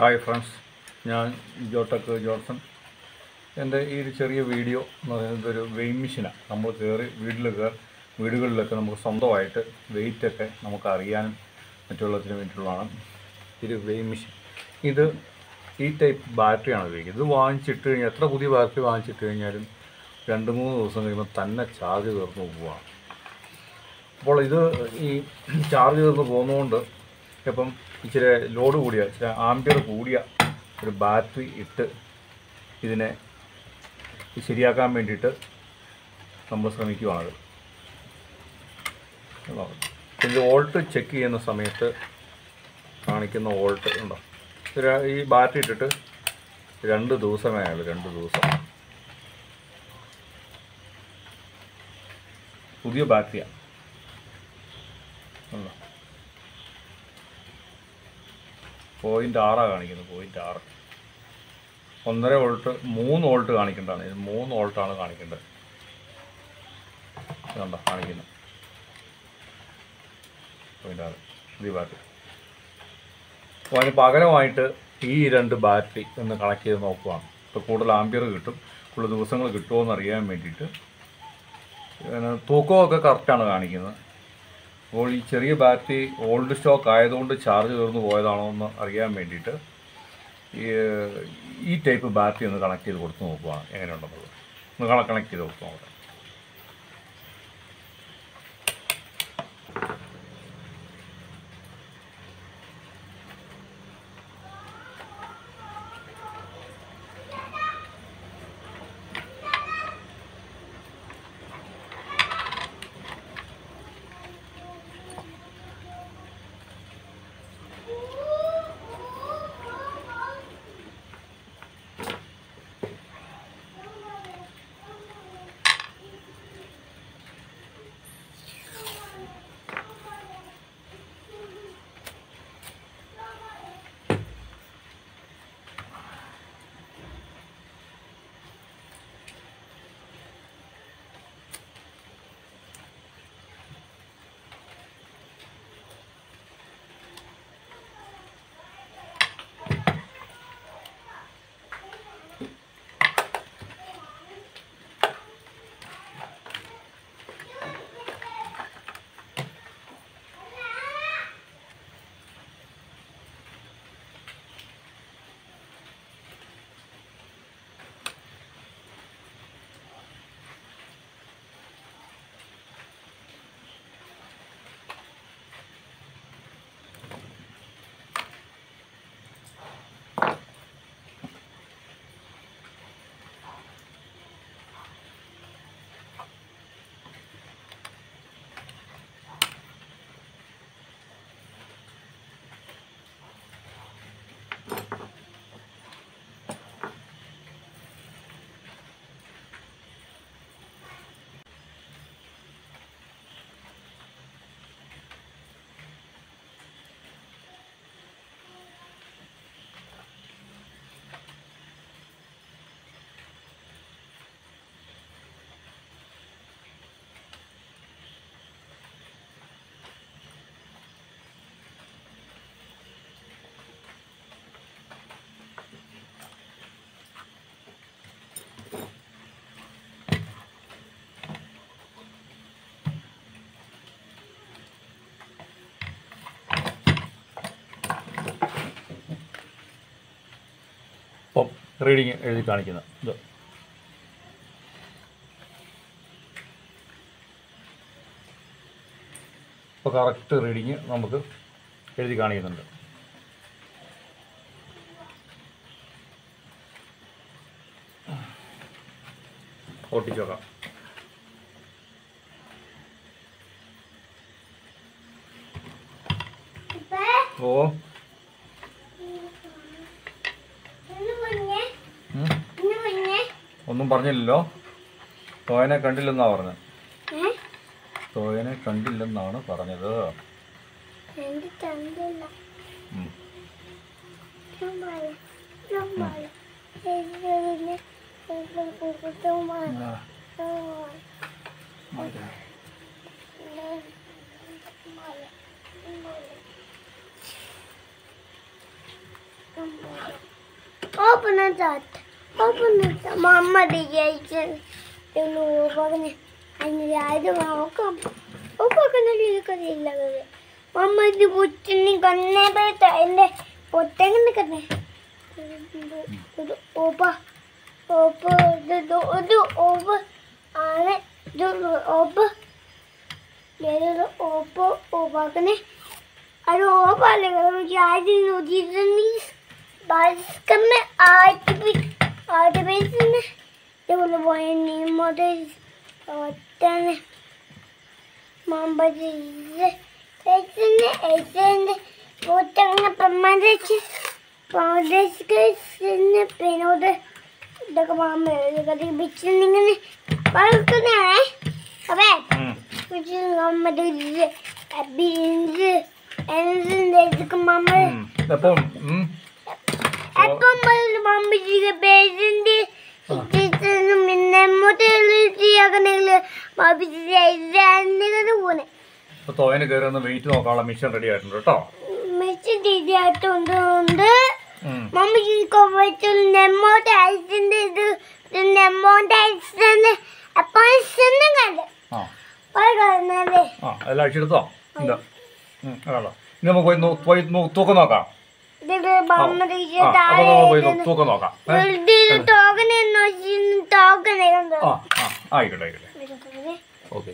Hi friends ഞാൻ ജോട്ടക്ക് Johnson. എന്റെ ഈ ഒരു ചെറിയ വീഡിയോ എന്ന് പറയുന്നത് ഒരു വെയിൻ മെഷീനാണ് നമ്മൾ കയറി വീട്ടിൽ കയറി വീടുകളിലൊക്കെ നമുക്ക് സ്വന്തമായിട്ട് വെയിറ്റൊക്കെ നമുക്ക് അറിയാനും മറ്റുള്ളതിന് വേണ്ടിയിട്ടുള്ളതാണ് ഇത് വെയിൻ മെഷീൻ. ഇത് ഈ ടൈപ്പ് ബാറ്ററിയാണ് ഉപയോഗിക്കുന്നത്. ഇത് വാങ്ങിച്ചിട്ട് കഴിഞ്ഞാൽ എത്ര പുതിയ ബാറ്ററി വാങ്ങിച്ചിട്ട് കഴിഞ്ഞാലും രണ്ട് മൂന്ന് ദിവസം കഴിയുമ്പോൾ തന്നെ ചാർജ് തീർന്നു പോവുകയാണ്. അപ്പോൾ ഇത് ഈ ചാർജ് തീർന്ന് പോകുന്നതുകൊണ്ട് ഇപ്പം ഇച്ചിരി ലോഡ് കൂടിയ ഇച്ചിരി ആംബിയർ കൂടിയ. ഒരു ബാറ്ററി ഇട്ട് ഇതിനെ ശരിയാക്കാൻ വേണ്ടിയിട്ട് നമ്മൾ ശ്രമിക്കുവാണത്. ഇതിന്റെ ഇത് വോൾട്ട് ചെക്ക് ചെയ്യുന്ന സമയത്ത് കാണിക്കുന്ന വോൾട്ട് ഉണ്ടോ? ഈ ബാറ്ററി ഇട്ടിട്ട് രണ്ട് ദിവസമേ ആയുള്ളൂ രണ്ട് ദിവസം. പുതിയ ബാറ്ററിയാണ് ഉണ്ടോ പോയിന്റ് ആറാണ് കാണിക്കുന്നത് പോയിന്റ് ആറ്. ഒന്നര വോൾട്ട് മൂന്ന് വോൾട്ട് കാണിക്കേണ്ടതാണ്. ഇത് മൂന്ന് വോൾട്ടാണ് കാണിക്കേണ്ടത്. ഇതുണ്ടോ കാണിക്കുന്നത് പോയിന്റ് ആറ്. ഈ ബാറ്ററി അപ്പോൾ അതിന് പകരമായിട്ട് ഈ രണ്ട് ബാറ്ററി ഒന്ന് കണക്ട് ചെയ്ത് നോക്കുവാണ്. ഇപ്പോൾ കൂടുതൽ ആംബിയർ കിട്ടും കൂടുതൽ ദിവസങ്ങൾ കിട്ടുമോ എന്ന് അറിയാൻ വേണ്ടിയിട്ട് തൂക്കമൊക്കെ കറക്റ്റാണ് കാണിക്കുന്നത്. അപ്പോൾ ഈ ചെറിയ ബാറ്ററി ഓൾഡ് സ്റ്റോക്ക് ആയതുകൊണ്ട് ചാർജ് തീർന്നു പോയതാണോ എന്ന് അറിയാൻ വേണ്ടിയിട്ട് ഈ ടൈപ്പ് ബാറ്ററി ഒന്ന് കണക്ട് ചെയ്ത് കൊടുത്ത് നോക്കുവാണ് എങ്ങനെയുണ്ടെന്നുള്ളത്. ഒന്ന് കണക്ട് ചെയ്ത് കൊടുത്തു നോക്കാം റീഡിങ് എഴുതി കാണിക്കുന്നത്. ഇത്. ഇപ്പോൾ കറക്റ്റ് റീഡിങ് നമുക്ക് എഴുതി കാണിക്കുന്നുണ്ട്. ഓട്ടിച്ചോക്കാം ഓ. ഒന്നും പറഞ്ഞില്ലല്ലോ. തോയനെ കണ്ടില്ലെന്നാ പറഞ്ഞത് തോയനെ കണ്ടില്ലെന്നാണ് പറഞ്ഞത്. Open it up. Non vuole അതിന് നോക്കാം ഒപ്പൊക്കെന്നില്ല മമ്മ ഇത് പുറ്റിന് കണ്ണേ പോയിട്ട് എന്റെ പൊട്ടെങ്ങനെ കണ്ണേ ഓപ്പ ഓപ്പ ഇത് ഓപ്പ് ആണ് ഓപ്പ് ഓപ്പോ ഓപ്പാക്കണേ അത് ഓപ്പല്ലേ ആദ്യം നോക്കിയിട്ടുണ്ടെങ്കിൽ ബസ്കമ്മ uh, the reason they will want new models uh, then Mamba is reason isn't putting up a magic powders in pain or the the mamba the bitch in park to the away which is mamba is a beans and there's the mamba the bomb then there's a mama ഉം. അപ്പം ഉം. അപ്പം മമ്മ ചെയ്ത ബേസിന്റെ പിന്നെ മുതലിയാകണെങ്കിൽ മബിച്ചിങ്ങനെ പോണെ ഇപ്പൊ തോയന് കയറി wait നോക്കാനുള്ള മിഷൻ റെഡി ആയിട്ടുണ്ട് കേട്ടോ. മെച്ച രീതിയായിട്ടുണ്ട് ഉണ്ട്. ഉം. മമ്മ കൊവച്ചു നെമ്മോട്ട് ഐസിന്റെ ഇത് നെമ്മോട്ട് ഐസിന്റെ അപ്പോൾ ചെന്നും കണ്ട്. അതെല്ലാം അഴിച്ചെടുത്തോ ഇല്ല അതാണോ ഇനി നമുക്ക് പോയി തൂക്കം നോക്കാം. പോയി തൂക്കം നോക്കാം. ആയിക്കോട്ടെ ആയിക്കോട്ടെ. ഓക്കെ.